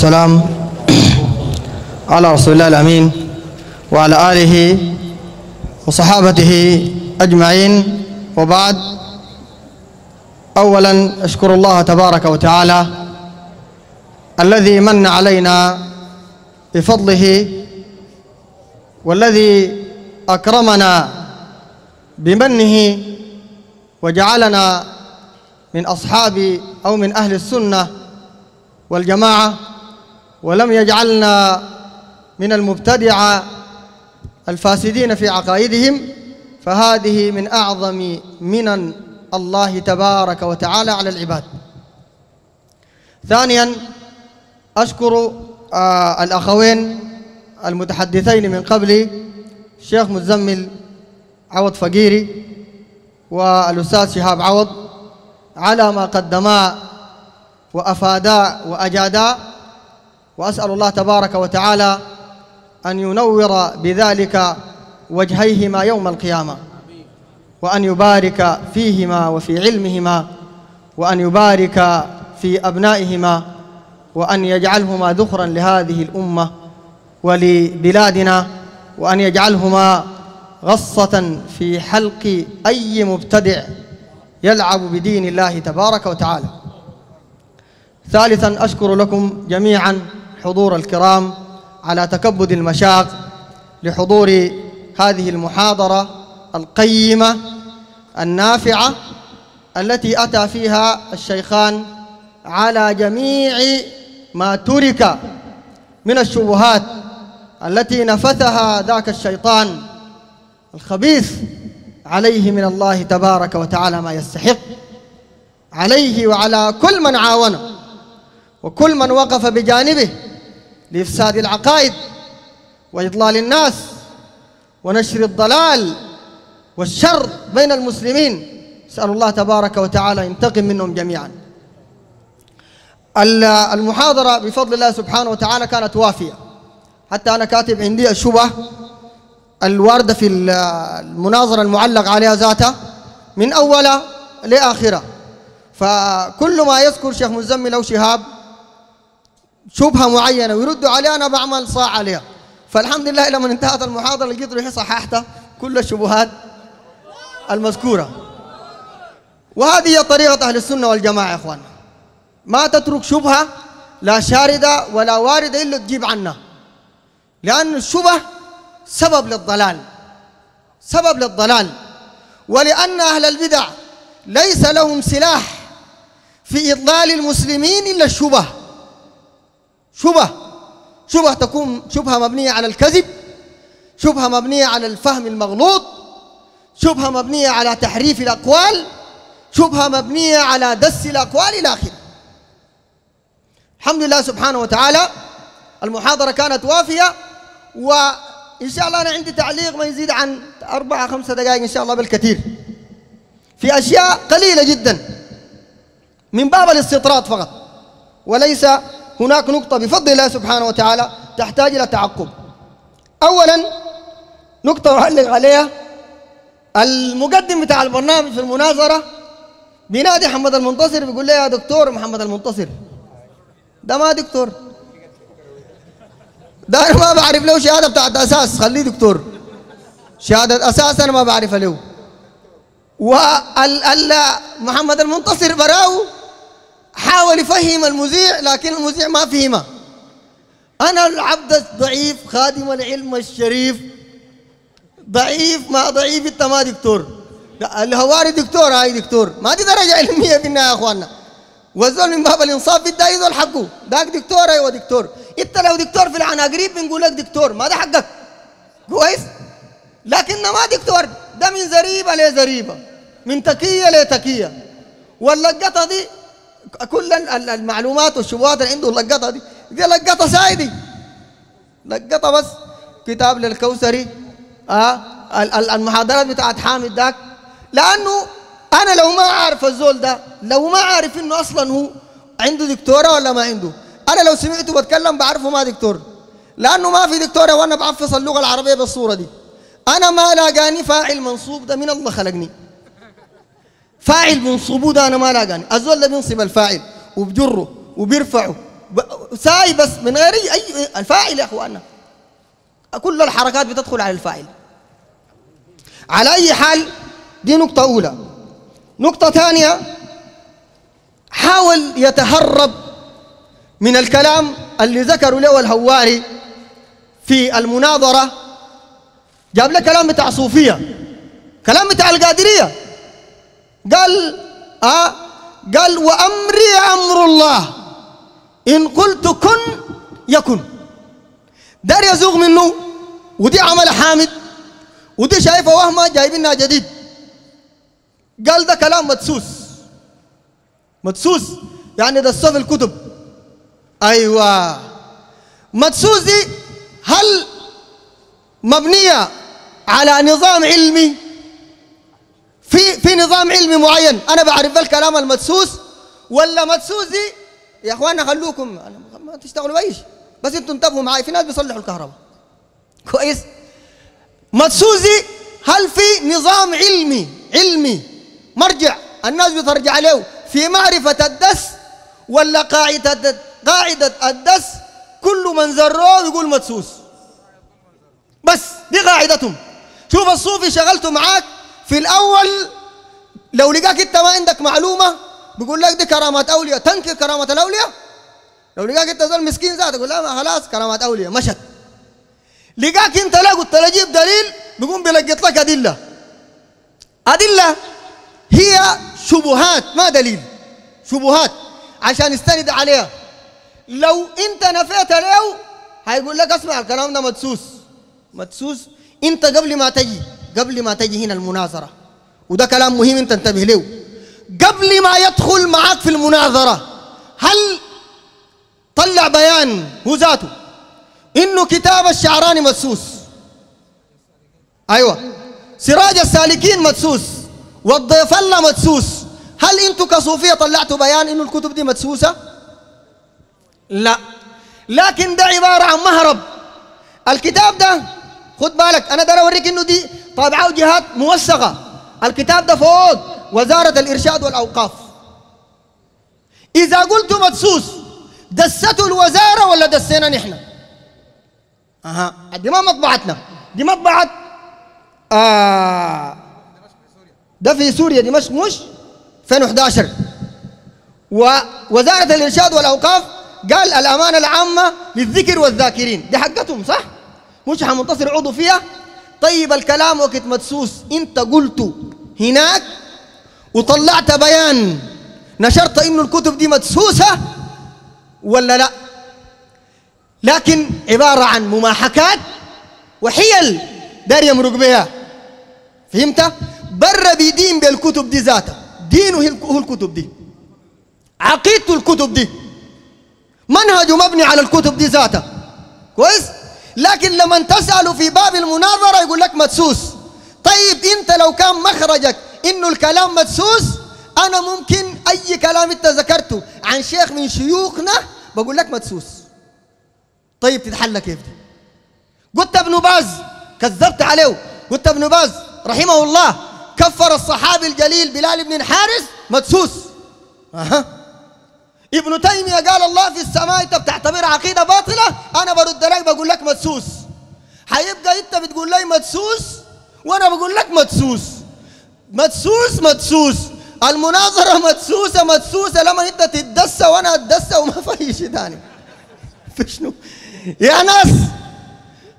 والسلام على رسول الله الأمين وعلى آله وصحابته أجمعين. وبعد أولا أشكر الله تبارك وتعالى الذي من علينا بفضله والذي أكرمنا بمنه وجعلنا من أصحاب أو من أهل السنة والجماعة ولم يجعلنا من المبتدعة الفاسدين في عقائدهم فهذه من أعظم منن الله تبارك وتعالى على العباد. ثانيا أشكر آه الأخوين المتحدثين من قبلي الشيخ مزمل عوض فقيري والأستاذ شهاب عوض على ما قدما وأفادا وأجادا وأسأل الله تبارك وتعالى أن ينور بذلك وجهيهما يوم القيامة وأن يبارك فيهما وفي علمهما وأن يبارك في أبنائهما وأن يجعلهما ذخرا لهذه الأمة ولبلادنا وأن يجعلهما غصة في حلق أي مبتدع يلعب بدين الله تبارك وتعالى. ثالثا أشكر لكم جميعا حضور الكرام على تكبد المشاق لحضور هذه المحاضرة القيمة النافعة التي أتى فيها الشيخان على جميع ما ترك من الشبهات التي نفثها ذاك الشيطان الخبيث عليه من الله تبارك وتعالى ما يستحق. عليه وعلى كل من عاونه وكل من وقف بجانبه لإفساد العقائد وإضلال الناس ونشر الضلال والشر بين المسلمين. نسأل الله تبارك وتعالى ينتقم منهم جميعا. المحاضرة بفضل الله سبحانه وتعالى كانت وافية. حتى أنا كاتب عندي الشبه الواردة في المناظرة المعلق عليها ذاتها من أولها لآخرة. فكل ما يذكر شيخ مزمل أو شهاب شبهة معينة ويردوا عليها أنا بعمل صاع عليها. فالحمد لله لما انتهت المحاضرة لقيت روحي صححت كل الشبهات المذكورة. وهذه هي طريقة أهل السنة والجماعة يا إخواننا ما تترك شبهة لا شاردة ولا واردة إلا تجيب عنها. لأن الشبه سبب للضلال. سبب للضلال. ولأن أهل البدع ليس لهم سلاح في إضلال المسلمين إلا الشبه. شبه شبه تكون شبهة مبنية على الكذب شبهة مبنية على الفهم المغلوط شبهة مبنية على تحريف الأقوال شبهة مبنية على دس الأقوال إلى آخره. الحمد لله سبحانه وتعالى المحاضرة كانت وافية وإن شاء الله أنا عندي تعليق ما يزيد عن أربعة خمسة دقائق إن شاء الله بالكثير. في أشياء قليلة جدا من باب الاستطراد فقط وليس هناك نقطة بفضل الله سبحانه وتعالى تحتاج إلى تعقب. أولا نقطة أعلق عليها المقدم بتاع البرنامج في المناظرة بينادي محمد المنتصر بيقول لي يا دكتور محمد المنتصر. ده ما دكتور. ده أنا ما بعرف له شهادة بتاعت أساس خليه دكتور. شهادة أساس أنا ما بعرفها له. وال محمد المنتصر براو حاول يفهم المذيع لكن المذيع ما فهمه. أنا العبد الضعيف خادم العلم الشريف. ضعيف ما ضعيف إنت ما دكتور. الهواري دكتور هاي دكتور. ما دي درجة علمية النهاية يا أخواننا. والزول من باب الإنصاف بده يزول حقه. داك دكتور أيوه دكتور. إنت لو دكتور في العناقريب بنقول لك دكتور ما ده حقك. كويس؟ لكن ما دكتور. ده من زريبة لزريبة. من تكية لتكية. واللقطة دي كل المعلومات والشبهات اللي عنده اللقطة دي. دي لقطة سايدي. لقطة بس. كتاب للكوثري. آه. المحاضرات بتاعت حامد داك. لأنه أنا لو ما أعرف الزول ده لو ما أعرف إنه أصلا هو عنده دكتورة ولا ما عنده. أنا لو سمعته بتكلم بعرفه ما دكتور. لأنه ما في دكتورة وأنا بعفص اللغة العربية بالصورة دي. أنا ما لاقاني فاعل منصوب ده من الله خلقني. فاعل منصوبه ده أنا ما لاقاني. الزول ده بينصب الفاعل. وبجره. وبيرفعه. ساي بس من غير أي الفاعل يا أخوانا كل الحركات بتدخل على الفاعل. على أي حال دي نقطة أولى. نقطة ثانية. حاول يتهرب من الكلام اللي ذكروا له الهواري في المناظرة. جاب له كلام بتاع صوفية. كلام بتاع القادرية. قال آه قال وأمري أمر الله. إن قلت كن يكن. دار يزوغ منه. ودي عمل حامد. ودي شايفة وهمة جايبينها جديد. قال ده كلام مدسوس. مدسوس. يعني ده في الكتب. أيوة. مدسوس دي هل مبنية على نظام علمي؟ في في نظام علمي معين. أنا بعرف الكلام المدسوس. ولا مدسوس دي يا اخوانا خلوكم. ما تشتغلوا بأي شيء. بس أنتم انتبهوا معي. في ناس بيصلحوا الكهرباء. كويس؟ مدسوس دي هل في نظام علمي؟ علمي. مرجع. الناس بترجع له. في معرفة الدس ولا قاعدة قاعدة الدس؟ كل من زروه يقول مدسوس. بس دي قاعدتهم. شوف الصوفي شغلته معاك. في الأول لو لقاك أنت ما عندك معلومة بيقول لك دي كرامات أولياء. تنكر كرامات الأولياء؟ لو لقاك أنت زول مسكين ذاته يقول لا خلاص كرامات أولياء مشت. لقاك أنت لا قلت له جيب دليل بيقوم بيلقط لك أدلة. أدلة هي شبهات ما دليل شبهات عشان يستند عليها. لو أنت نفيت له هيقول لك اسمع الكلام ده مدسوس. مدسوس. أنت قبل ما تجي قبل ما تجي هنا المناظرة. وده كلام مهم انت انتبه له. قبل ما يدخل معك في المناظرة هل طلع بيان هو ذاته إنه كتاب الشعراني مدسوس أيوه. سراج السالكين مدسوس والضيف الله مدسوس هل أنتوا كصوفية طلعتوا بيان إنه الكتب دي مدسوسه لا. لكن ده عبارة عن مهرب. الكتاب ده خد بالك أنا دار أوريك إنه دي طابعة جهات موثقة. الكتاب ده فوق وزارة الإرشاد والأوقاف. إذا قلت مدسوس دسته الوزارة ولا دسينا نحن؟ أها دي ما مطبعتنا. دي مطبعه آه ده في سوريا دمشق مش 2011 ووزارة الإرشاد والأوقاف قال الأمانة العامة للذكر والذاكرين. دي حقتهم صح؟ مش حمنتصر عضو فيها؟ طيب الكلام وقت مدسوس. انت قلت هناك وطلعت بيان نشرت إنه الكتب دي مدسوسة ولا لا؟ لكن عبارة عن مماحكات وحيل دار يمرق بها. فهمت؟ بر بيدين بالكتب دي ذاتها. دينه هو الكتب دي. عقيدته الكتب دي. منهجه مبني على الكتب دي ذاتها. كويس؟ لكن لما تسأله في باب المناظرة يقول لك مدسوس. طيب انت لو كان مخرجك انه الكلام مدسوس أنا ممكن اي كلام انت ذكرته عن شيخ من شيوخنا بقول لك مدسوس. طيب تتحل كيف دي؟ قلت ابن باز كذبت عليه. قلت ابن باز رحمه الله كفر الصحابي الجليل بلال بن الحارث مدسوس. أها. ابن تيمية قال الله في السماء انت بتعتبر عقيدة باطلة؟ أنا برد لك بقول لك مدسوس. هيبقى انت بتقول لي مدسوس وأنا بقول لك مدسوس. مدسوس مدسوس. المناظرة مدسوسة مدسوسة. لما انت تتدسى وأنا اتدسى وما في شيء ثاني في شنو؟ يا ناس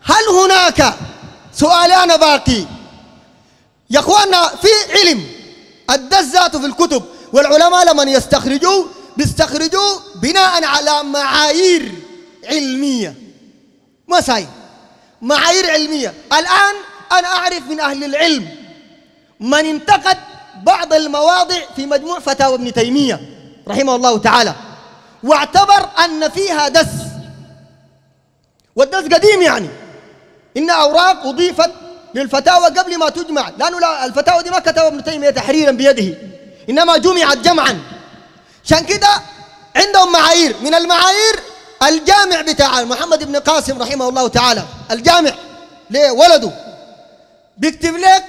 هل هناك سؤالان باقي؟ يا اخوانا في علم الدس ذاته في الكتب. والعلماء لمن يستخرجوه بيستخرجوه بناء على معايير علمية. ما ساي معايير علمية. الآن أنا أعرف من أهل العلم من انتقد بعض المواضع في مجموع فتاوى ابن تيمية رحمه الله تعالى واعتبر أن فيها دس. والدس قديم يعني. إن أوراق أضيفت للفتاوى قبل ما تجمع. لأنه الفتاوى دي ما كتبها ابن تيمية تحريرا بيده. إنما جمعت جمعا. عشان كده عندهم معايير. من المعايير الجامع بتاع محمد بن قاسم رحمه الله تعالى. الجامع ليه ولده بيكتب لك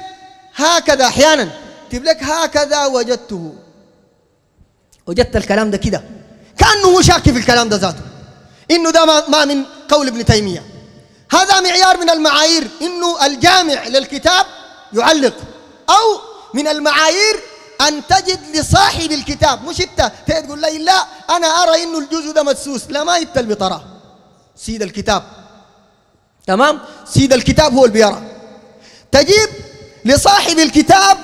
هكذا أحيانا. يكتب لك هكذا وجدته. وجدت الكلام ده كده. كأنه هو شاك في الكلام ده ذاته. إنه ده ما من قول ابن تيمية. هذا معيار من المعايير إنه الجامع للكتاب يعلق. أو من المعايير أن تجد لصاحب الكتاب مش أنت تقول لي لا أنا أرى إنه الجزء ده مدسوس. لا ما يتل بطرة. سيد الكتاب. تمام؟ سيد الكتاب هو اللي بيرى. تجيب لصاحب الكتاب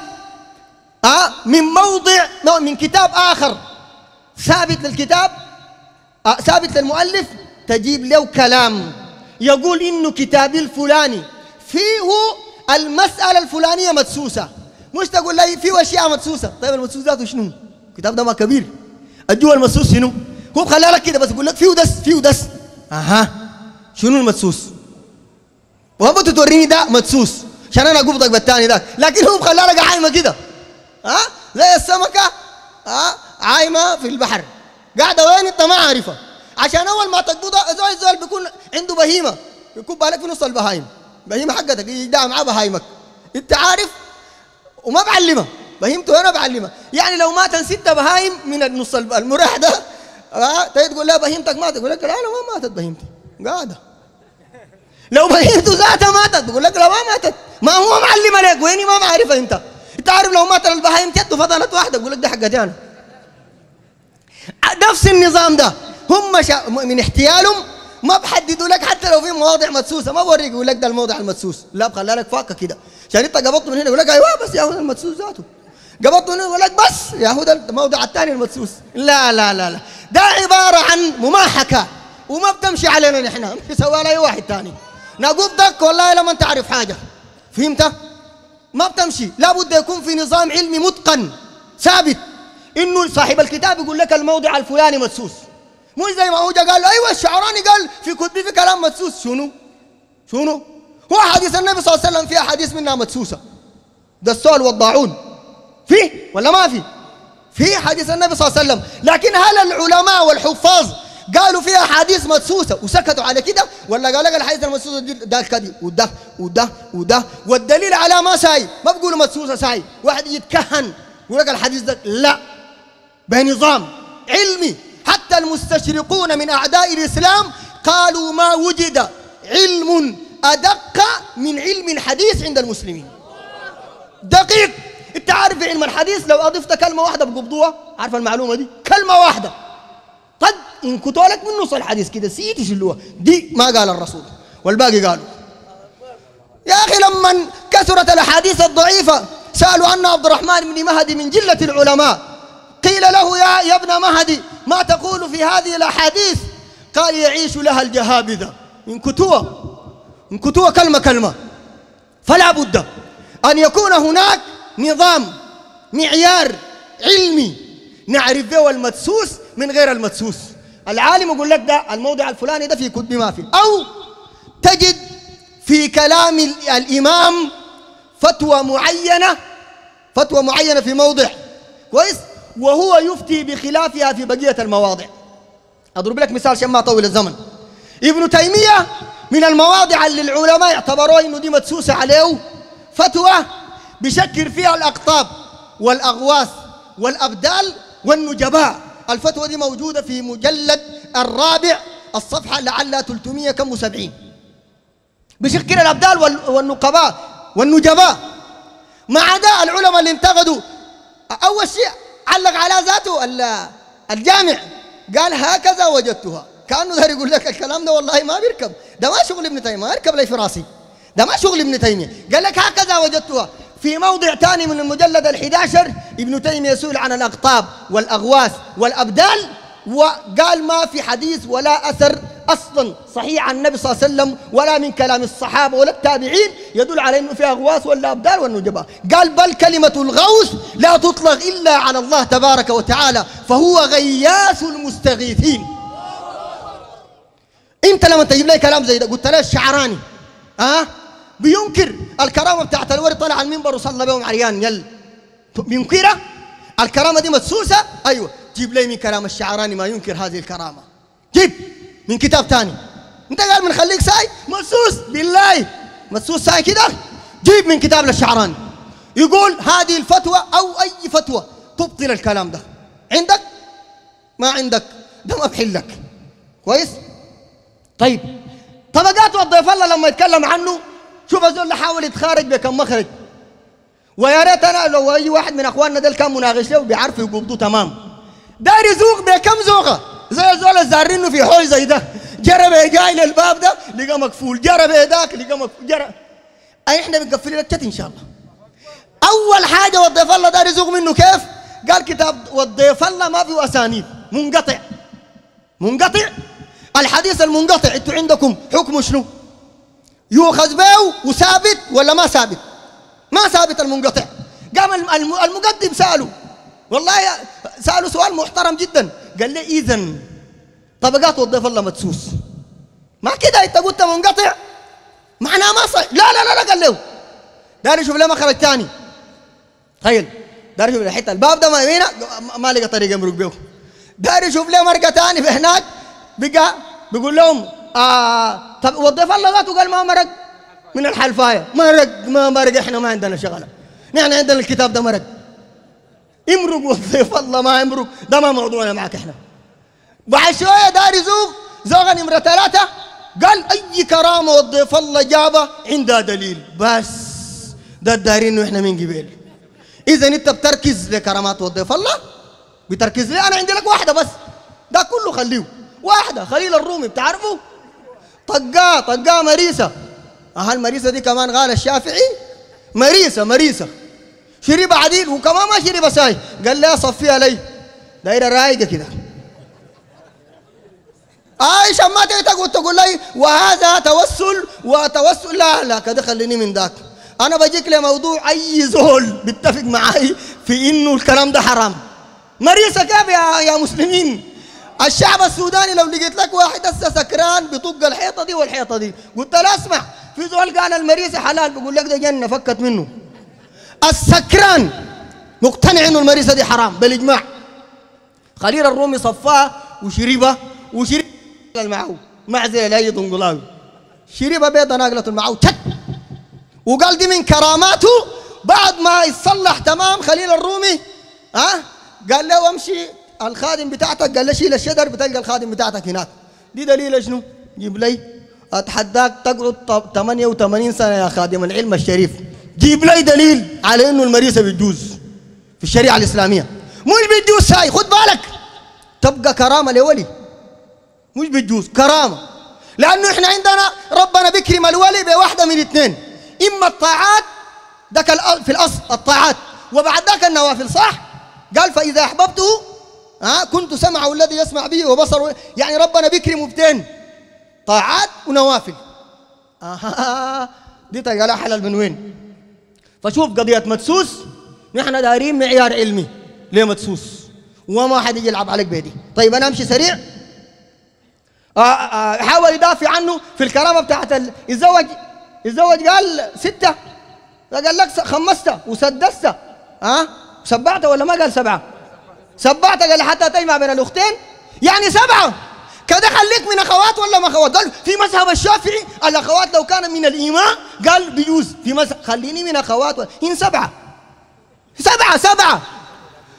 آه من موضع من كتاب آخر. ثابت للكتاب آه ثابت للمؤلف. تجيب له كلام. يقول إنه كتابي الفلاني. فيه المسألة الفلانية مدسوسة. مش تقول لي فيه أشياء مدسوسة. طيب المدسوس ذاته شنو؟ الكتاب ده ما كبير. الجوا المدسوس شنو؟ هو خلى لك كده بس يقول لك فيه دس فيه دس أها. شنو المدسوس؟ وهم توريني ده مدسوس عشان أنا اقبضك بالثاني ذاك لكن هو خلى لك عايمة كده. ها زي السمكة. ها عايمة في البحر. قاعدة وين؟ أنت ما عارفها. عشان أول ما تقبضها زول زول بيكون عنده بهيمة. يكون بالك في نص البهايم. بهيمة حقتك يدعى معاه بهايمك. أنت عارف؟ وما بعلمها. بهيمته أنا بعلمها. يعني لو مات ست بهايم من النص المريح ده ها تقول لا بهيمتك ماتت يقول لك لا لا ما ماتت بهيمتي قاعدة. لو بهيمته ذاتها ماتت بقول لك لا ما ماتت. ما هو معلم عليك ويني ما معرفه أنت؟ انت عارف لو مات البهايم تيته فضلت واحدة بقول لك دي حقتي أنا. نفس النظام ده. هم شا... من احتيالهم ما بحددوا لك حتى لو في مواضع مدسوسة ما بوريك يقول لك ده الموضع المدسوس. لا بخلي لك فاكه كده. عشان انت قبضته من هنا يقول لك أيوه بس يا هو المدسوس ذاته. قبضته من هنا يقول لك بس يا هو ده الموضع الثاني المدسوس. لا لا لا لا. ده عبارة عن مماحكة وما بتمشي علينا نحن. سوى اي واحد ثاني نقبضك والله لما تعرف حاجة. فهمت؟ ما بتمشي. لابد يكون في نظام علمي متقن ثابت. إنه صاحب الكتاب يقول لك الموضع الفلاني مدسوس. مش زي ما هو قال أيوه الشعراني قال في كتبي في كلام مدسوس. شنو؟ شنو؟ هو حديث النبي صلى الله عليه وسلم في أحاديث منها مدسوسة. ده السؤال والضاعون. فيه ولا ما في في حديث النبي صلى الله عليه وسلم. لكن هل العلماء والحفاظ قالوا فيها أحاديث مدسوسة وسكتوا على كده؟ ولا قال لك الحديث المدسوسة ده كذي وده وده وده؟ والدليل على ما ساي. ما بقولوا مدسوسة ساي. واحد يتكهن يقول لك الحديث ده لا. بنظام علمي. حتى المستشرقون من أعداء الإسلام قالوا ما وجد علم أدق من علم الحديث عند المسلمين. دقيق. انت عارف علم الحديث؟ لو أضفت كلمة واحدة بقبضوها. عارف المعلومة دي؟ كلمة واحدة. قد إن كتولك من نص الحديث كده. سيتي شلوها دي ما قال الرسول. والباقي قالوا. يا أخي لما كثرت الأحاديث الضعيفة سألوا عن عبد الرحمن بن مهدي من جلة العلماء. قيل له يا, يا ابن مهدي ما تقول في هذه الأحاديث؟ قال يعيش لها الجهابذة. من كتوة من كتوة كلمة كلمة. فلا بد أن يكون هناك نظام معيار علمي نعرف به المدسوس من غير المدسوس. العالم يقول لك ده الموضع الفلاني ده في كتب ما في. أو تجد في كلام الإمام فتوى معينة فتوى معينة في موضع كويس وهو يفتي بخلافها في بقية المواضع. أضرب لك مثال عشان ما أطول الزمن. ابن تيمية من المواضع اللي العلماء اعتبروها إنه دي مدسوسة عليه فتوى بشكل فيها الأقطاب والأغواث والأبدال والنجباء. الفتوى دي موجودة في مجلد الرابع الصفحة لعلها 300 كم وسبعين. بشكل الأبدال والنقباء والنجباء. ما عدا العلماء اللي انتقدوا أول شيء علق على ذاته الجامع. قال هكذا وجدتها. كأنه داري يقول لك الكلام ده والله ما بيركب. ده ما شغل ابن تيمية ما يركب لي في راسي؟ ده ما شغل ابن تيمية. قال لك هكذا وجدتها. في موضع ثاني من المجلد الحداشر ابن تيمية يسئل عن الأقطاب والأغواث والأبدال وقال ما في حديث ولا أثر أصلا صحيح عن النبي صلى الله عليه وسلم ولا من كلام الصحابة ولا التابعين يدل على أنه في أغواث ولا أبدال والنجباء قال بل كلمة الغوث لا تطلق إلا على الله تبارك وتعالى فهو غياث المستغيثين. انت لما تجيب لي كلام زي ده قلت له الشعراني ها؟ أه؟ بينكر. الكرامة بتاعت الورد طلع على المنبر وصلى بهم عريان يل بينكرها؟ الكرامة دي مدسوسة؟ أيوه. جيب لي من كلام الشعراني ما ينكر هذه الكرامة. جيب من كتاب ثاني انت قال من خليك ساي؟ مدسوس. بالله. مدسوس ساي كده؟ جيب من كتاب للشعراني. يقول هذه الفتوى أو أي فتوى تبطل الكلام ده. عندك؟ ما عندك. ده ما بحلك كويس؟ طيب طبقات والضيف الله لما يتكلم عنه شوف الزول حاول يتخارج بكم مخرج. ويا ريت أنا لو أي واحد من أخواننا ده كان مناقش له بيعرفوا يقبضوه تمام. داير يزوق بكم زوقة؟ زي الزول الزارينه في حوش زي ده. جرب جاي للباب ده لقى مقفول. جرب ذاك لقى مقفول. جرب إحنا بنقفل لك إن شاء الله. أول حاجة والضيف الله داير يزوق منه كيف؟ قال كتاب والضيف الله ما فيه أسانيد. منقطع. منقطع. الحديث المنقطع أنتوا عندكم حكمه شنو؟ يؤخذ به وثابت ولا ما ثابت؟ ما ثابت المنقطع. قام المقدم سأله. والله سأله سؤال محترم جدا. قال لي اذا طبقات والضيف الله مدسوس. ما كده أنت قلت منقطع؟ معناه ما صحيح لا لا لا لا قال له. داري شوف له مخرج ثاني. تخيل. داري شوف الحته الباب ده ما يمينه ما لقى طريقة يمرق به داري يشوف له مرقة ثاني هناك. بقى بيقول لهم آه طب والضيف الله ذاته؟ قال ما مرق. من الحلفاية. مرق ما مرق إحنا ما عندنا شغلة. نحن عندنا الكتاب ده مرق. امرق والضيف الله ما امرق ده ما موضوعنا معك إحنا. بعد شوية دار يزوق زوغ نمرة ثلاثة. قال أي كرامة والضيف الله جابه عندها دليل. بس. ده الدارين إنه إحنا من قبل إذا أنت بتركز لكرامات والضيف الله بتركز لي أنا عندي لك واحدة بس. ده كله خليه. واحدة خليل الرومي بتعرفه؟ طقاه طقاه مريسة. أها المريسة دي كمان قال الشافعي؟ مريسة مريسة. شرب عديل وكمان ما شرب ساي. قال لي صفيها لي دايرة رايقة كده. آي شمات تقول تقول لي وهذا توسل وتوسل. لا لا كده خليني من ذاك. أنا بجيك لموضوع أي زول بيتفق معي في إنه الكلام ده حرام. مريسة كيف يا يا مسلمين؟ الشعب السوداني لو لقيت لك واحد هسه سكران بيطق الحيطة دي والحيطة دي قلت له اسمع في زول قال المريسه حلال بقول لك ده جنة فكت منه. السكران مقتنع إنه المريسه دي حرام بالاجماع خليل الرومي صفاها وشربها وشرب معه معزل لاي دنقلاوي شربها بيضة ناقلة معه تك. وقال دي من كراماته بعد ما يتصلح تمام خليل الرومي ها؟ أه؟ قال له امشي. الخادم بتاعتك قال له شيل الشجر بتلقى الخادم بتاعتك هناك. دي دليل شنو؟ جيب لي. أتحداك تقعد 88 سنة يا خادم العلم الشريف. جيب لي دليل على إنه المريسه بتجوز في الشريعة الإسلامية. مش بتجوز هاي خد بالك. تبقى كرامة لولي. مش بتجوز كرامة. لأنه إحنا عندنا ربنا بيكرم الولي بواحدة من اثنين. إما الطاعات ده في الأصل الطاعات. وبعد ذاك النوافل صح؟ قال فإذا أحببته ها؟ كنت سمعه الذي يسمع به وبصره. يعني ربنا بيكرمه بتين طاعات ونوافل. آه دي تلقى حلال من وين؟ فشوف قضية مدسوس. نحن دارين معيار علمي. ليه مدسوس؟ وما حد يجي يلعب عليك بيدي. طيب أنا أمشي سريع. آه آه حاول يدافع عنه في الكرامة بتاعت يتزوج يتزوج قال ستة. قال لك خمسته وسدسته ها أه؟ سبعته ولا ما قال سبعة؟ سبعت قال حتى تجمع بين الأختين؟ يعني سبعة. كده خليك من أخوات ولا ما أخوات؟ قال في مذهب الشافعي الأخوات لو كان من الإيمان قال بيجوز. في مذهب خليني من أخوات و... هن سبعة. سبعة سبعة.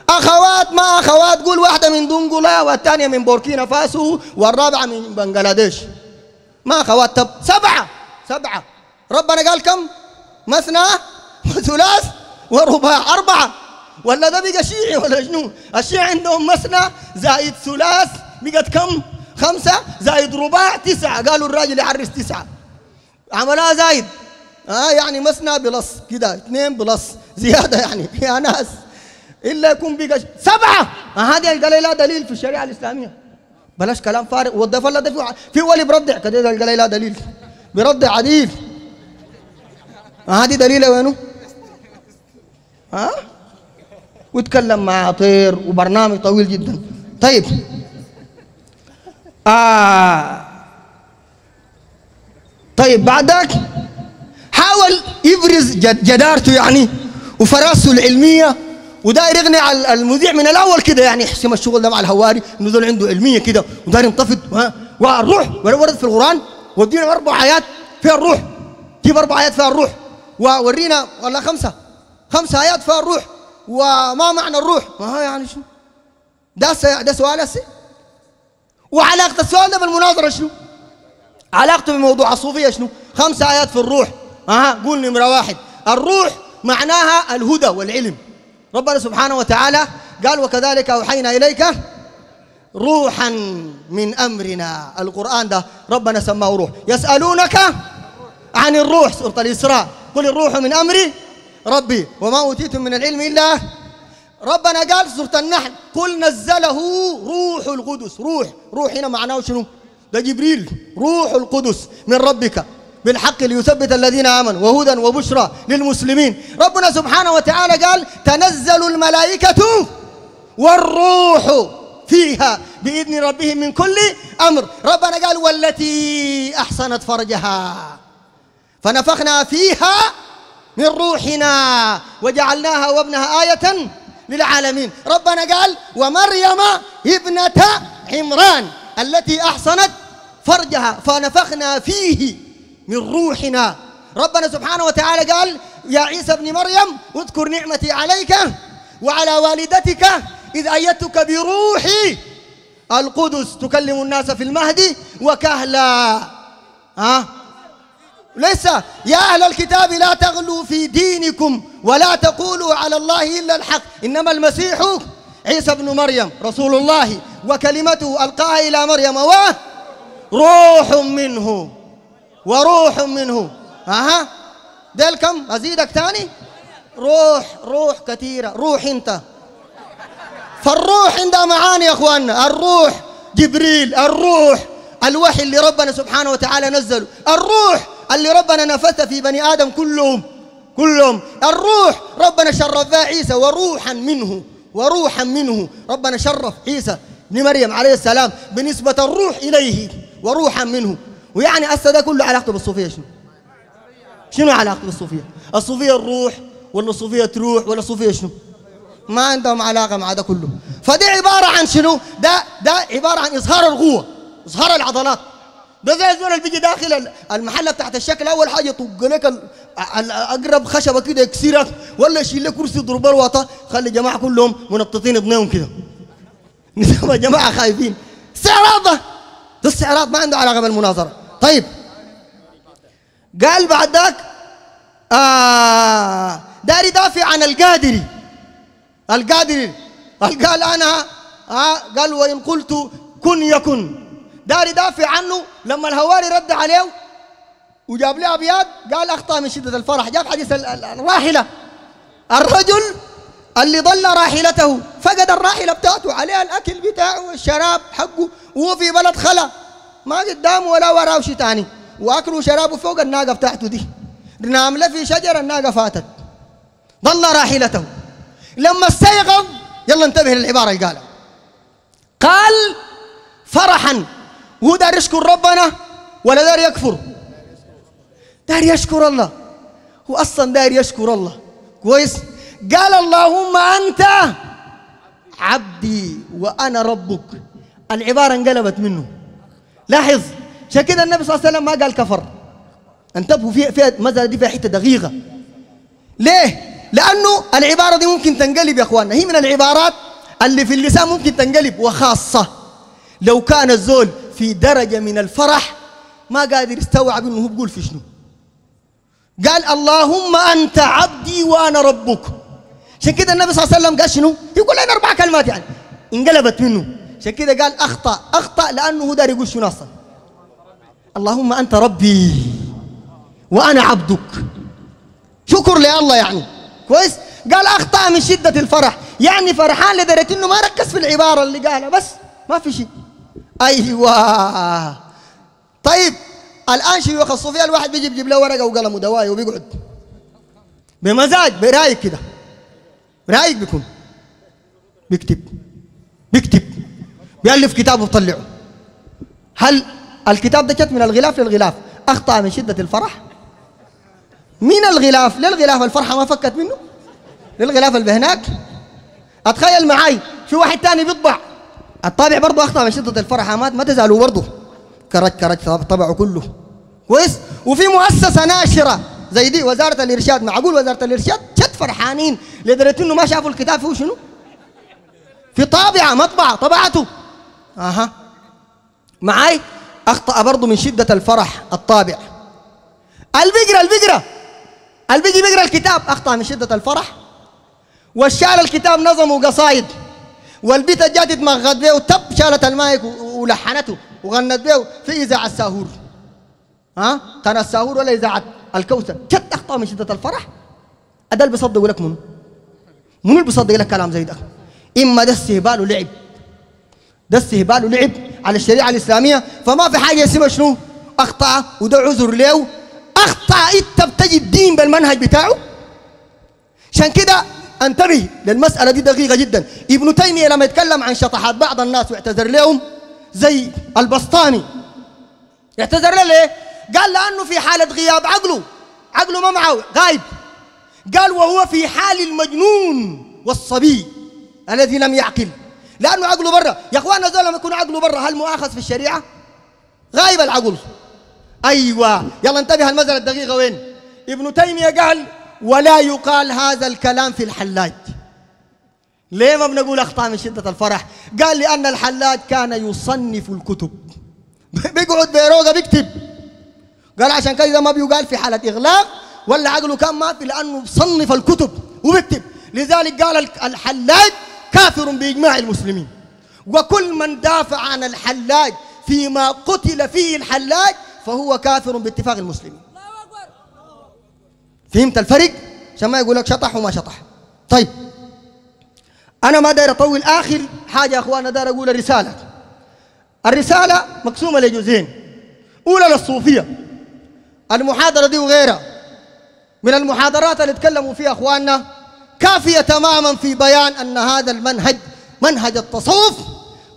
أخوات ما أخوات. قول واحدة من دنقلا والثانيه من بوركينا فاسو والرابعة من بنغلاديش. ما أخوات؟ تب سبعة. سبعة. ربنا قال كم؟ مثنى وثلاث ورباع أربعة. ولا ده بقى شيعي ولا شنو؟ الشيعي عندهم مثنى زائد ثلاث بقت كم؟ خمسة زائد رباع تسعة. قالوا الراجل يعرس تسعة. عملها زايد. آه يعني مثنى بلص كده اثنين بلص. زيادة يعني يا ناس. إلا يكون بقى سبعة. آه هذه قال لا دليل في الشريعة الإسلامية. بلاش كلام فارغ. والضيف ده في ولي بردع كده قال لا دليل؟ بردع عديل. آه هذه دليل وينه؟ ها؟ وتكلم مع طير وبرنامج طويل جدا. طيب. آه. طيب بعدك حاول يبرز جد جدارته يعني وفراسته العلمية وداير يغني على المذيع من الأول كده يعني يحسم الشغل ده مع الهواري إنه ذول عنده علمية كده وداير ينتفض والروح ورد في القرآن؟ ودينا أربع آيات فيها الروح. جيب أربع آيات فيها الروح. وورينا ولا خمسة. خمسة آيات فيها الروح. وما معنى الروح؟ ما يعني شنو؟ ده ده سؤال هسه. وعلاقة السؤال ده بالمناظرة شنو؟ علاقته بموضوع الصوفية شنو؟ خمس آيات في الروح. أها قول نمرة واحد. الروح معناها الهدى والعلم. ربنا سبحانه وتعالى قال وكذلك أوحينا إليك روحا من أمرنا. القرآن ده ربنا سماه روح. يسألونك عن الروح سورة الإسراء. قل الروح من أمري ربي وما أوتيتم من العلم إلا ربنا قال سورة النحل قل نزله روح القدس. روح روح هنا معناه شنو؟ ده جبريل. روح القدس من ربك بالحق ليثبت الذين آمنوا وهدى وبشرى للمسلمين. ربنا سبحانه وتعالى قال تنزل الملائكة والروح فيها بإذن ربهم من كل أمر. ربنا قال والتي أحصنت فرجها فنفخنا فيها من روحنا. وجعلناها وابنها آية للعالمين. ربنا قال ومريم ابنة عمران التي أحصنت فرجها فنفخنا فيه من روحنا. ربنا سبحانه وتعالى قال يا عيسى ابن مريم اذكر نعمتي عليك وعلى والدتك إذ أيدتك بروحي القدس. تكلم الناس في المهد وكهلا. ها؟ لسه يا أهل الكتاب لا تغلوا في دينكم ولا تقولوا على الله إلا الحق. إنما المسيح عيسى ابن مريم رسول الله وكلمته ألقاها إلى مريم وروح منه وروح منه. أها؟ ديل كم؟ أزيدك تاني روح روح كثيرة. روح أنت. فالروح عندها معاني يا أخواننا. الروح جبريل الروح الوحي اللي ربنا سبحانه وتعالى نزله. الروح اللي ربنا نفث في بني آدم كلهم كلهم الروح ربنا شرف عيسى وروحا منه وروحا منه ربنا شرف عيسى ابن مريم عليه السلام بنسبة الروح إليه وروحا منه ويعني هسه ده كله علاقته بالصوفية شنو؟ شنو علاقته بالصوفية؟ الصوفية الروح ولا الصوفية تروح ولا الصوفية شنو؟ ما عندهم علاقة مع ده كله فدي عبارة عن شنو؟ ده ده عبارة عن إظهار القوة إظهار العضلات ده زي الزول اللي بيجي داخل المحل بتاعت الشكل أول حاجة يطق لك أقرب خشبة كده يكسرك ولا يشيل لك كرسي يضرب الوطا. خلي الجماعه كلهم منططين اثنين كده. نسمى جماعة خايفين. استعراض! ده ده استعراض ما عنده علاقة بالمناظرة. طيب. قال بعد ذاك آه داري يدافع عن القادري. القادري. قال أنا آه قال وإن قلت كن يكن. دار يدافع عنه لما الهواري رد عليه وجاب له أبيات قال أخطأ من شدة الفرح. جاب حديث الراحلة. الرجل اللي ضل راحلته فقد الراحلة بتاعته عليها الأكل بتاعه والشراب حقه وهو في بلد خلا. ما قدامه ولا وراه شيء ثاني وأكله وشرابه فوق الناقة بتاعته دي. نام له في شجرة الناقة فاتت. ضل راحلته. لما استيقظ يلا انتبه للعبارة اللي قالها. قال فرحا. هو دار يشكر ربنا ولا دار يكفر؟ دار يشكر الله. هو أصلا دار يشكر الله. كويس؟ قال اللهم أنت عبدي وأنا ربك. العبارة انقلبت منه. لاحظ عشان كده النبي صلى الله عليه وسلم ما قال كفر. انتبهوا فيها فيها المسألة دي فيها حتة دقيقة. ليه؟ لأنه العبارة دي ممكن تنقلب يا إخواننا. هي من العبارات اللي في اللسان ممكن تنقلب وخاصة لو كان الزول في درجة من الفرح ما قادر يستوعب إنه هو بيقول في شنو. قال اللهم أنت عبدي وأنا ربك. عشان كده النبي صلى الله عليه وسلم قال شنو؟ يقول لنا أربع كلمات يعني. انقلبت منه. عشان كده قال أخطأ. أخطأ لأنه هو دار يقول شنو أصلا؟ اللهم أنت ربي وأنا عبدك. شكر لله يعني. كويس؟ قال أخطأ من شدة الفرح. يعني فرحان لدرجة إنه ما ركز في العبارة اللي قالها بس. ما في شيء. أيوه. طيب الآن شيوخ الصوفيه الواحد بيجي يجيب له ورقة وقلم ودوايه وبيقعد. بمزاج برايق كده. رايق بيكون. بيكتب. بيكتب. بيألف كتاب وبيطلعه هل الكتاب ده جت من الغلاف للغلاف؟ أخطأ من شدة الفرح؟ من الغلاف للغلاف؟ الفرحة ما فكت منه؟ للغلاف اللي هناك؟ أتخيل معاي في واحد تاني بيطبع. الطابع برضه أخطأ من شدة الفرح ما تزالوا برضه كرج كرج طبعه كله. كويس؟ وفي مؤسسة ناشرة زي دي وزارة الإرشاد معقول وزارة الإرشاد؟ جد فرحانين. لدرجة إنه ما شافوا الكتاب فيه شنو؟ في طابعة مطبعة طبعته. أها. معاي؟ أخطأ برضه من شدة الفرح الطابع. البقرة البقرة. البيجي بيقرا الكتاب أخطأ من شدة الفرح. والشال الكتاب نظمه قصايد. والبيت جات تمغط به وتب شالت المايك ولحنته وغنت به في إذاعة الساهور. ها؟ قناة الساهور ولا إذاعة الكوثر. جت أخطأ من شدة الفرح. أدا اللي بيصدق لك منه منو اللي بيصدق لك كلام زي ده؟ إما ده استهبال ولعب. ده استهبال ولعب على الشريعة الإسلامية. فما في حاجة اسمها شنو؟ أخطأ وده عذر له. أخطأ أنت بتجي الدين بالمنهج بتاعه. عشان كده أنتبه للمسألة دي دقيقة جدا. ابن تيمية لما يتكلم عن شطحات بعض الناس واعتذر لهم زي البسطاني. اعتذر له ليه؟ قال لأنه في حالة غياب عقله. عقله ما معه غايب. قال وهو في حال المجنون والصبي الذي لم يعقل. لأنه عقله برا. يا أخوانا زول لما يكون عقله برا هل مؤاخذ في الشريعة؟ غايب العقل. أيوة. يلا انتبه المسألة الدقيقة وين؟ ابن تيمية قال ولا يقال هذا الكلام في الحلاج. ليه ما بنقول أخطأ من شدة الفرح؟ قال لأن الحلاج كان يصنف الكتب. بيقعد بيروقة بيكتب. قال عشان كذا ما بيقال في حالة إغلاق ولا عقله كان ما في لأنه صنف الكتب وبيكتب. لذلك قال الحلاج كافر بإجماع المسلمين. وكل من دافع عن الحلاج فيما قتل فيه الحلاج فهو كافر باتفاق المسلمين. فهمت الفرق؟ عشان ما يقول لك شطح وما شطح. طيب. أنا ما داير أطول آخر حاجة يا اخوانا داير أقول رساله الرسالة مقسومة لجزئين. أولى للصوفية. المحاضرة دي وغيرها. من المحاضرات اللي تكلموا فيها أخواننا كافية تماما في بيان أن هذا المنهج منهج التصوف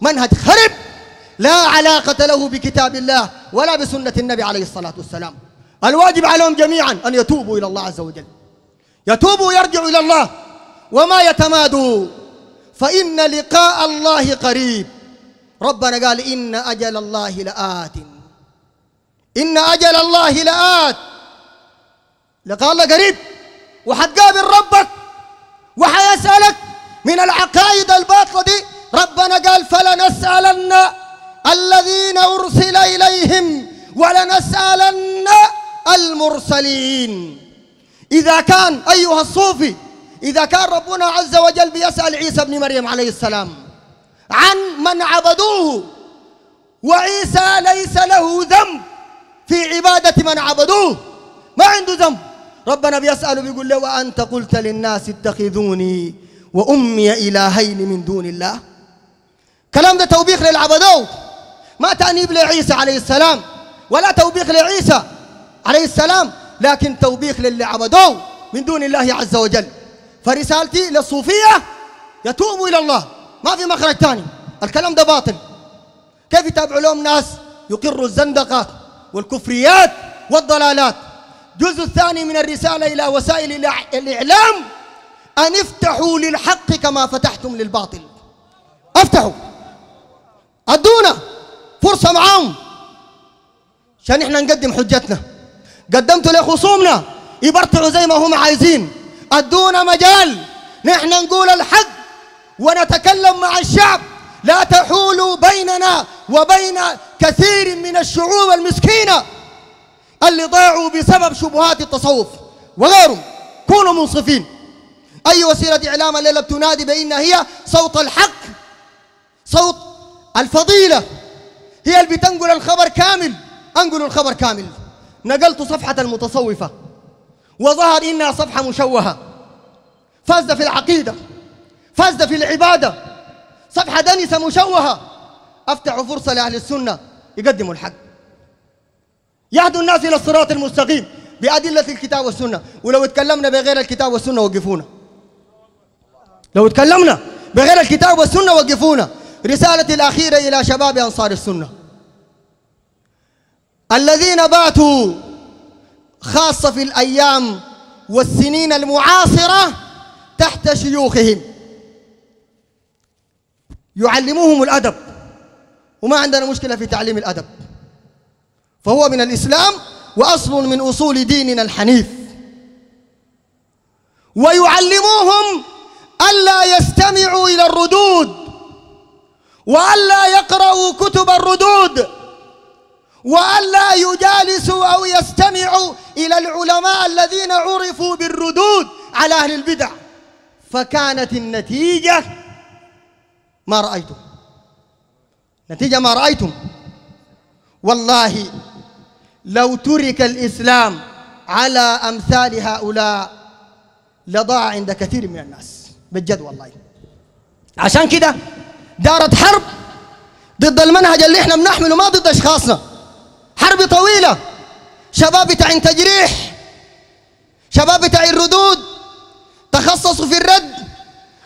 منهج خرب لا علاقة له بكتاب الله ولا بسنة النبي عليه الصلاة والسلام. الواجب عليهم جميعا أن يتوبوا إلى الله عز وجل. يتوبوا ويرجعوا إلى الله. وما يتمادوا. فإن لقاء الله قريب. ربنا قال إن أجل الله لآت. إن أجل الله لآت. لقاء الله قريب. وحتقابل ربك. وحيسألك. من العقائد الباطلة دي. ربنا قال فلنسألن الذين أرسل إليهم ولنسألن المرسلين. إذا كان أيها الصوفي إذا كان ربنا عز وجل بيسأل عيسى بن مريم عليه السلام عن من عبدوه وعيسى ليس له ذنب في عبادة من عبدوه. ما عنده ذنب؟ ربنا بيسأله بيقول له وأنت قلت للناس اتخذوني وأمي إلهين من دون الله. كلام ده توبيخ للعبدوه. ما تأنيب لعيسى عليه السلام ولا توبيخ لعيسى. عليه السلام لكن توبيخ للي عبدوه من دون الله عز وجل. فرسالتي للصوفية يتوبوا إلى الله. ما في مخرج ثاني. الكلام ده باطل. كيف يتابعوا لهم ناس يقروا الزندقة والكفريات والضلالات؟ الجزء الثاني من الرسالة إلى وسائل الإعلام أن افتحوا للحق كما فتحتم للباطل. افتحوا. أدونا فرصة معاهم. عشان إحنا نقدم حجتنا. قدمتوا لخصومنا. يبرطعوا زي ما هم عايزين. أدونا مجال. نحن نقول الحق. ونتكلم مع الشعب. لا تحول بيننا وبين كثير من الشعوب المسكينة اللي ضاعوا بسبب شبهات التصوف. وغيرهم. كونوا منصفين. أي وسيلة إعلام الليلة بتنادي بأن هي صوت الحق. صوت الفضيلة. هي اللي بتنقل الخبر كامل. أنقل الخبر كامل. نقلت صفحة المتصوفة وظهر إنها صفحة مشوهة. فاز في العقيدة فاز في العبادة. صفحة دنسة مشوهة. أفتح فرصة لأهل السنة يقدموا الحق. يهدوا الناس إلى الصراط المستقيم بأدلة الكتاب والسنة. ولو تكلمنا بغير الكتاب والسنة وقفونا. لو تكلمنا بغير الكتاب والسنة وقفونا. رسالتي الأخيرة إلى شباب أنصار السنة. الذين باتوا خاصة في الأيام والسنين المعاصرة تحت شيوخهم. يعلموهم الأدب. وما عندنا مشكلة في تعليم الأدب. فهو من الإسلام وأصل من أصول ديننا الحنيف. ويعلموهم ألا يستمعوا إلى الردود وألا يقرأوا كتب الردود. وألا يجالسوا أو يستمعوا إلى العلماء الذين عرفوا بالردود على أهل البدع. فكانت النتيجة ما رأيتم. نتيجة ما رأيتم. والله لو ترك الإسلام على أمثال هؤلاء لضاع عند كثير من الناس. بجد والله. عشان كده دارت حرب ضد المنهج اللي إحنا بنحمله ما ضد أشخاصنا. حرب طويلة. شباب بتاع تجريح شباب بتاع الردود تخصصوا في الرد.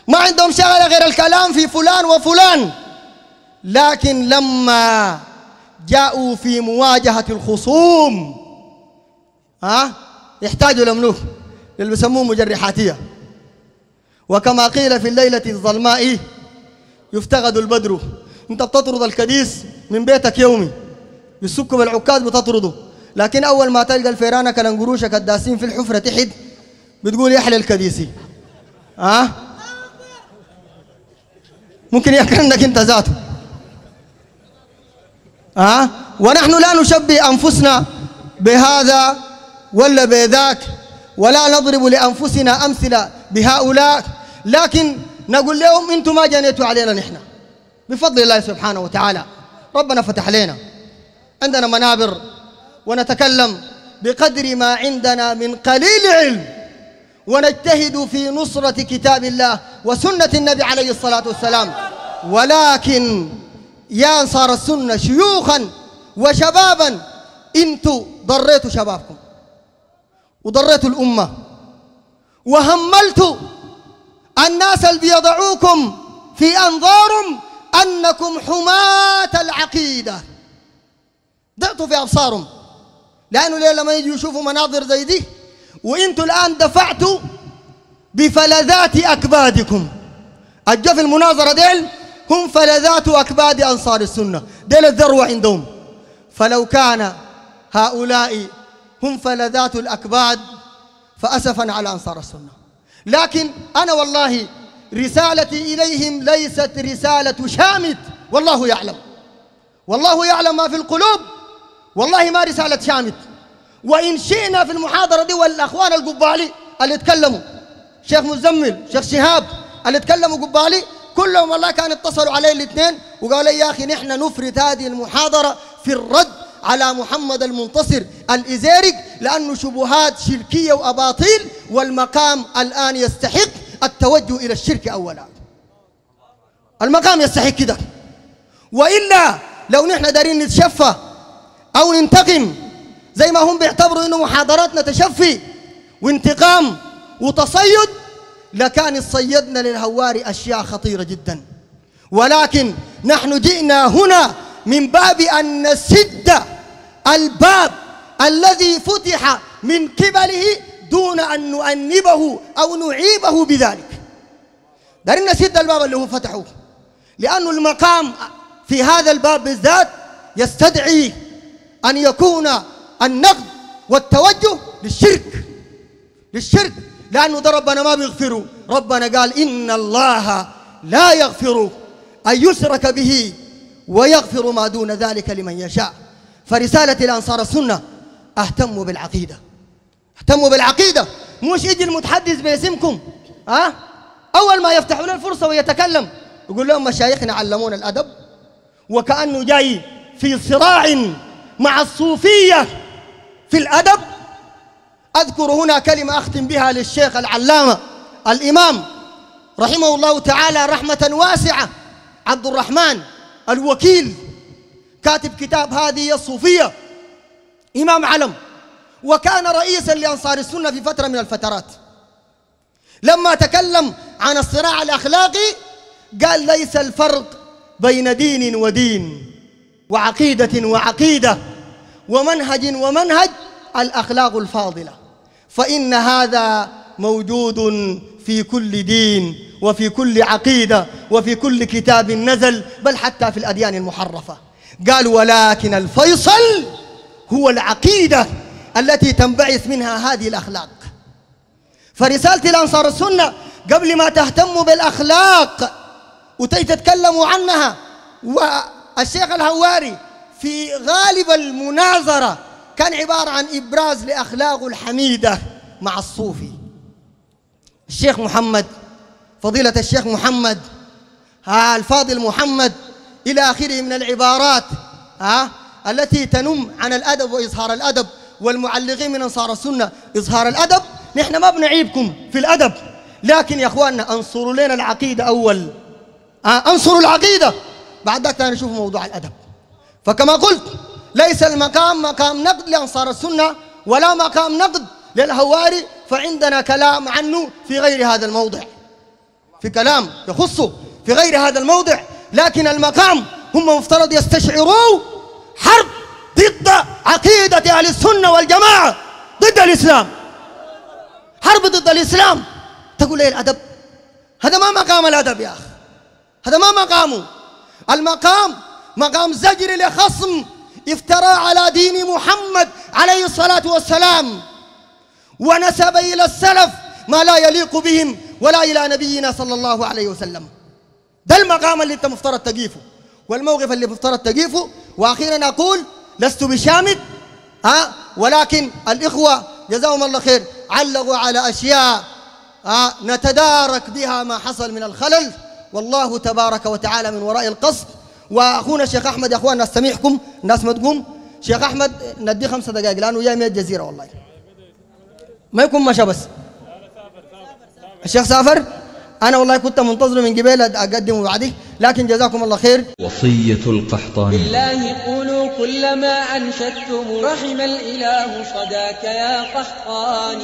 ما عندهم شغلة غير الكلام في فلان وفلان. لكن لما جاءوا في مواجهة الخصوم ها يحتاجوا لمنوه اللي بيسموه مجرحاتية. وكما قيل في الليلة الظلماء يفتقد البدر. انت بتطرد الكديس من بيتك يومي. بالسكب العكاز بتطرده لكن أول ما تلقى الفيرانة كلنقروشك الداسين في الحفرة تحت بتقول يحلى الكديسي. ها؟ ممكن يكرنك أنت ذاته. ها؟ ونحن لا نشبه أنفسنا بهذا ولا بذاك ولا نضرب لأنفسنا أمثلة بهؤلاء. لكن نقول لهم أنتم ما جنيتوا علينا نحن. بفضل الله سبحانه وتعالى. ربنا فتح علينا عندنا منابر ونتكلم بقدر ما عندنا من قليل علم ونجتهد في نصرة كتاب الله وسنة النبي عليه الصلاة والسلام. ولكن يا أنصار السنة شيوخا وشبابا أنتوا ضريتوا شبابكم وضريتوا الأمة وهملتوا الناس اللي بيضعوكم في أنظارهم أنكم حماة العقيدة. ضعتوا في أبصارهم. لأنه ليه لما يجوا يشوفوا مناظر زي دي؟ وإنتوا الآن دفعتوا بفلذات أكبادكم. أجا في المناظرة ديل هم فلذات أكباد أنصار السنة. ديل الذروة عندهم. فلو كان هؤلاء هم فلذات الأكباد فأسفا على أنصار السنة. لكن أنا والله رسالتي إليهم ليست رسالة شامت والله يعلم. والله يعلم ما في القلوب. والله ما رسالة شامت. وإن شئنا في المحاضرة دي والأخوان القبالي اللي تكلموا شيخ مزمل شيخ شهاب اللي تكلموا قبالي كلهم والله كانوا اتصلوا علي الاثنين وقالوا يا أخي نحن نفرد هذه المحاضرة في الرد على محمد المنتصر الإزيرق لأنه شبهات شركية وأباطيل والمقام الآن يستحق التوجه إلى الشرك أولا. المقام يستحق كده. وإلا لو نحن دارين نتشفى أو ننتقم زي ما هم بيعتبروا إنه محاضراتنا تشفي وانتقام وتصيد لكان صيدنا للهواري أشياء خطيرة جدا. ولكن نحن جئنا هنا من باب أن نسد الباب الذي فتح من قبله دون أن نؤنبه أو نعيبه بذلك. دارين نسد الباب اللي هو فتحه لأن المقام في هذا الباب بالذات يستدعي أن يكون النقد والتوجه للشرك للشرك. لأنه ده ربنا ما بيغفره ربنا قال إن الله لا يغفر أن يشرك به ويغفر ما دون ذلك لمن يشاء. فرسالة الأنصار السنة اهتموا بالعقيدة. اهتموا بالعقيدة. مش يجي المتحدث باسمكم ها؟ أه؟ أول ما يفتحوا له الفرصة ويتكلم يقول لهم مشايخنا علمونا الأدب وكأنه جاي في صراع مع الصوفية في الأدب. أذكر هنا كلمة أختم بها للشيخ العلامة الإمام رحمه الله تعالى رحمة واسعة عبد الرحمن الوكيل كاتب كتاب هذه الصوفية. إمام علم وكان رئيسا لأنصار السنة في فترة من الفترات. لما تكلم عن الصراع الأخلاقي قال ليس الفرق بين دين ودين وعقيدة وعقيدة. ومنهج ومنهج الأخلاق الفاضلة. فإن هذا موجود في كل دين وفي كل عقيدة وفي كل كتاب نزل بل حتى في الأديان المحرفة. قال ولكن الفيصل هو العقيدة التي تنبعث منها هذه الأخلاق. فرسالة الأنصار السنة قبل ما تهتموا بالأخلاق وتتكلموا عنها. والشيخ الهواري في غالب المناظرة كان عبارة عن إبراز لأخلاقه الحميدة مع الصوفي. الشيخ محمد فضيلة الشيخ محمد ها الفاضل محمد إلى آخره من العبارات ها التي تنم عن الأدب وإظهار الأدب والمعلقين من أنصار السنة إظهار الأدب. نحن ما بنعيبكم في الأدب لكن يا أخواننا أنصروا لنا العقيدة أول. أنصروا العقيدة. بعد ذلك نشوف موضوع الأدب. فكما قلت ليس المقام مقام نقد لأنصار السنة ولا مقام نقد للهواري فعندنا كلام عنه في غير هذا الموضع. في كلام يخصه في غير هذا الموضع لكن المقام هم مفترض يستشعروا حرب ضد عقيدة أهل السنة والجماعة ضد الإسلام. حرب ضد الإسلام. تقول إيه الأدب؟ هذا ما مقام الأدب يا أخي. هذا ما مقامه. المقام مقام زجر لخصم افترى على دين محمد عليه الصلاة والسلام. ونسب إلى السلف ما لا يليق بهم ولا إلى نبينا صلى الله عليه وسلم. ده المقام اللي انت مفترض تقيفه والموقف اللي مفترض تقيفه وأخيرا أقول لست بشامت ها؟ ولكن الإخوة جزاهم الله خير علقوا على أشياء ها؟ نتدارك بها ما حصل من الخلل. والله تبارك وتعالى من وراء القصد وأخونا الشيخ أحمد يا أخوان نستمعكم الناس ما تقوم. شيخ أحمد ندي خمسة دقائق لأنه جاي من الجزيرة والله. ما يكون مشى بس. الشيخ سافر. أنا والله كنت منتظر من قبل أقدمه بعده لكن جزاكم الله خير. وصية القحطاني بالله قولوا كل ما أنشدتم رحم الإله صداك يا قحطان.